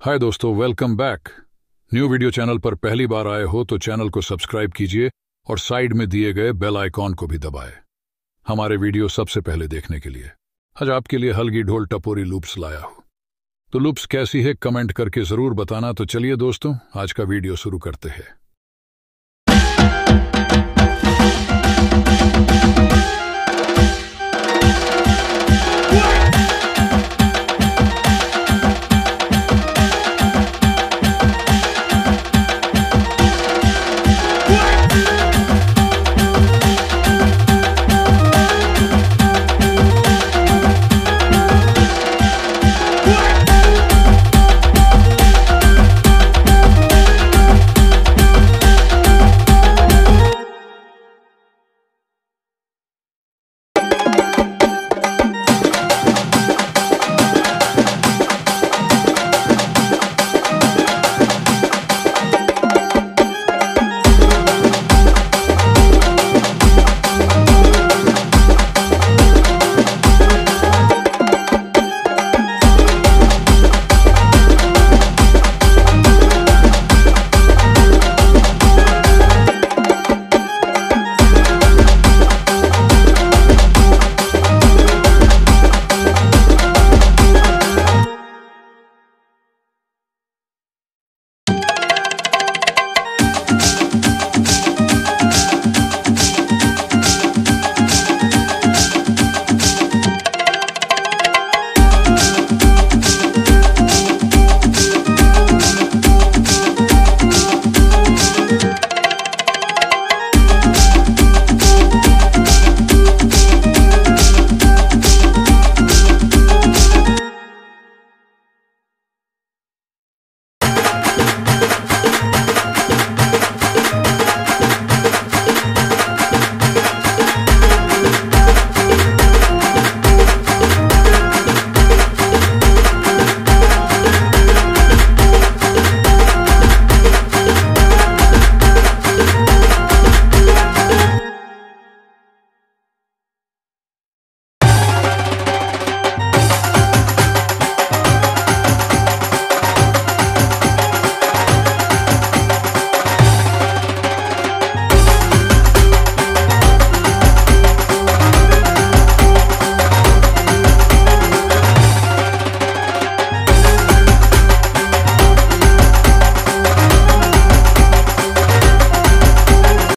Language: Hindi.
हाय दोस्तों welcome back new video channel पर पहली बार आए हो तो चैनल को सब्सक्राइब कीजिए और साइड में दिए गए बेल आइकॉन को भी दबाएँ। हमारे वीडियो सबसे पहले देखने के लिए। आज आपके लिए हल्गी ढोल टपोरी लूप्स लाया हूँ। तो लूप्स कैसी है कमेंट करके ज़रूर बताना। तो चलिए दोस्तों, आज का वीडियो शुरू करते हैं।